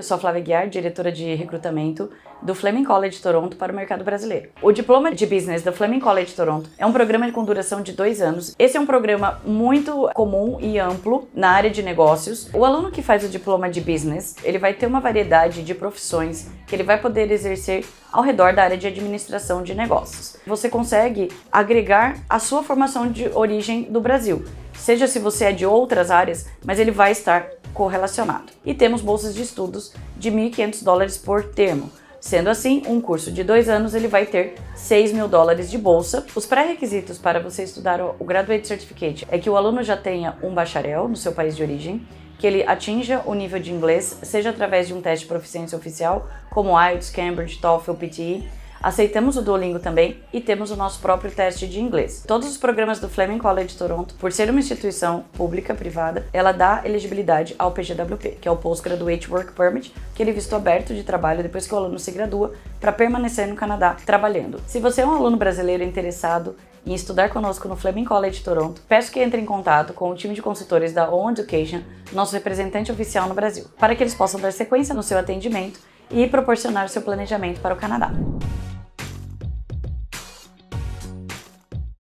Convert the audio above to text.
Eu sou a Flávia Guiar, diretora de recrutamento do Fleming College Toronto para o mercado brasileiro. O Diploma de Business do Fleming College Toronto é um programa com duração de dois anos. Esse é um programa muito comum e amplo na área de negócios. O aluno que faz o Diploma de Business, ele vai ter uma variedade de profissões que ele vai poder exercer ao redor da área de administração de negócios. Você consegue agregar a sua formação de origem do Brasil, seja se você é de outras áreas, mas ele vai estar correlacionado. E temos bolsas de estudos de 1.500 dólares por termo. Sendo assim, um curso de dois anos ele vai ter 6 mil dólares de bolsa. Os pré-requisitos para você estudar o Graduate Certificate é que o aluno já tenha um bacharel no seu país de origem, que ele atinja o nível de inglês, seja através de um teste de proficiência oficial, como IELTS, Cambridge, TOEFL, PTE, Aceitamos o Duolingo também e temos o nosso próprio teste de inglês. Todos os programas do Fleming College Toronto, por ser uma instituição pública privada, ela dá elegibilidade ao PGWP, que é o Postgraduate Work Permit, que ele visto aberto de trabalho depois que o aluno se gradua para permanecer no Canadá trabalhando. Se você é um aluno brasileiro interessado em estudar conosco no Fleming College Toronto, peço que entre em contato com o time de consultores da On Education, nosso representante oficial no Brasil, para que eles possam dar sequência no seu atendimento e proporcionar seu planejamento para o Canadá.